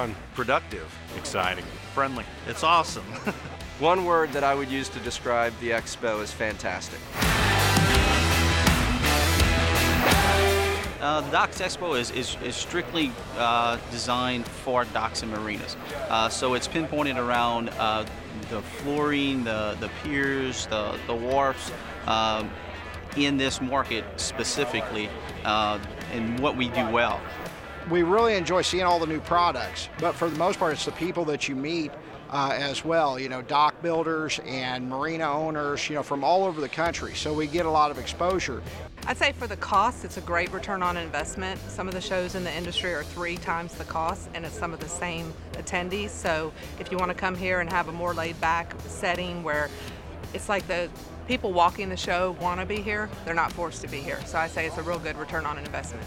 Fun. Productive. Exciting. Friendly. It's awesome. One word that I would use to describe the expo is fantastic. Uh, the Docks Expo is, is, is strictly uh, designed for docks and marinas. Uh, so it's pinpointed around uh, the flooring, the, the piers, the, the wharfs um, in this market specifically uh, and what we do well. We really enjoy seeing all the new products, but for the most part, it's the people that you meet uh, as well. You know, dock builders and marina owners, you know, from all over the country. So we get a lot of exposure. I'd say for the cost, it's a great return on investment. Some of the shows in the industry are three times the cost, and it's some of the same attendees. So if you want to come here and have a more laid back setting where it's like the people walking the show want to be here, they're not forced to be here. So I say it's a real good return on an investment.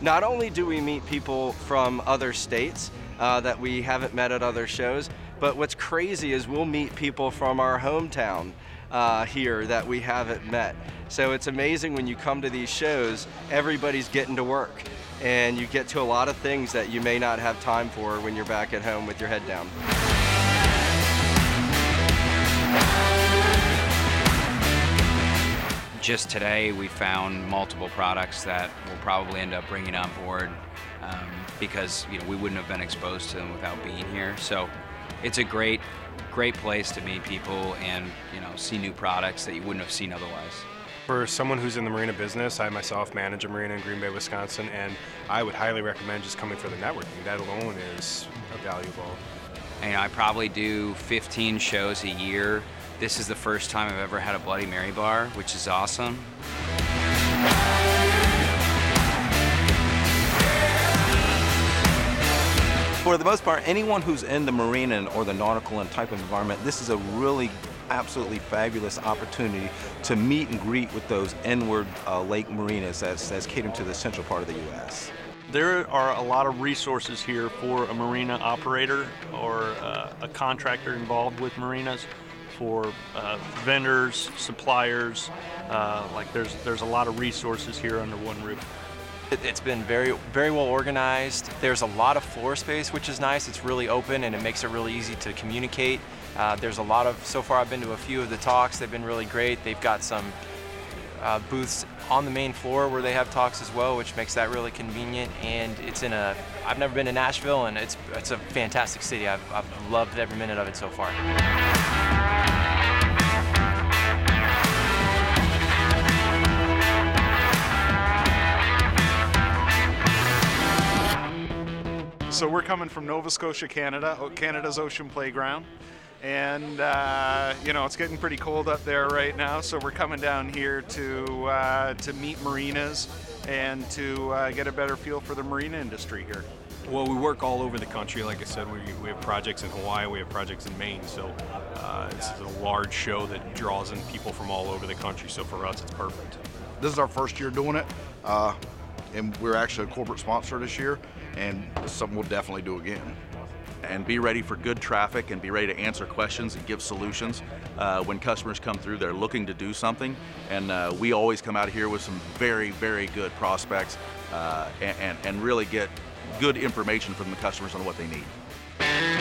Not only do we meet people from other states uh, that we haven't met at other shows, but what's crazy is we'll meet people from our hometown uh, here that we haven't met. So it's amazing when you come to these shows, everybody's getting to work. And you get to a lot of things that you may not have time for when you're back at home with your head down. Just today, we found multiple products that we'll probably end up bringing on board um, because you know we wouldn't have been exposed to them without being here. So it's a great, great place to meet people and you know see new products that you wouldn't have seen otherwise. For someone who's in the marina business, I myself manage a marina in Green Bay, Wisconsin, and I would highly recommend just coming for the networking. That alone is valuable. And I probably do 15 shows a year. This is the first time I've ever had a Bloody Mary bar, which is awesome. For the most part, anyone who's in the marine or the nautical and type of environment, this is a really absolutely fabulous opportunity to meet and greet with those inward uh, lake marinas that's, that's catering to the central part of the U.S. There are a lot of resources here for a marina operator or uh, a contractor involved with marinas for uh, vendors, suppliers. Uh, like there's there's a lot of resources here under one roof. It's been very very well organized. There's a lot of floor space, which is nice. It's really open and it makes it really easy to communicate. Uh, there's a lot of, so far I've been to a few of the talks, they've been really great. They've got some uh, booths on the main floor where they have talks as well, which makes that really convenient. And it's in a, I've never been to Nashville and it's, it's a fantastic city. I've, I've loved every minute of it so far. So we're coming from Nova Scotia, Canada, Canada's Ocean Playground. And, uh, you know, it's getting pretty cold up there right now, so we're coming down here to, uh, to meet marinas and to uh, get a better feel for the marina industry here. Well, we work all over the country. Like I said, we, we have projects in Hawaii, we have projects in Maine. So uh, this is a large show that draws in people from all over the country. So for us, it's perfect. This is our first year doing it, uh, and we're actually a corporate sponsor this year, and something we'll definitely do again. And be ready for good traffic and be ready to answer questions and give solutions. Uh, when customers come through, they're looking to do something, and uh, we always come out here with some very, very good prospects uh, and, and, and really get good information from the customers on what they need.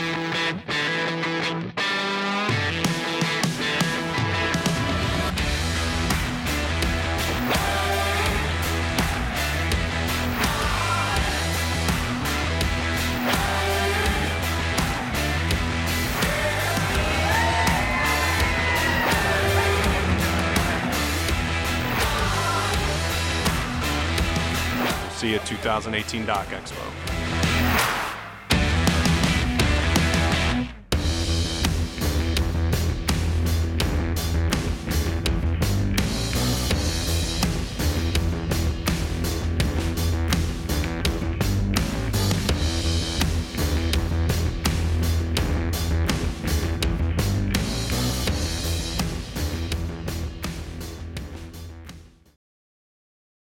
See you at 2018 Dock Expo.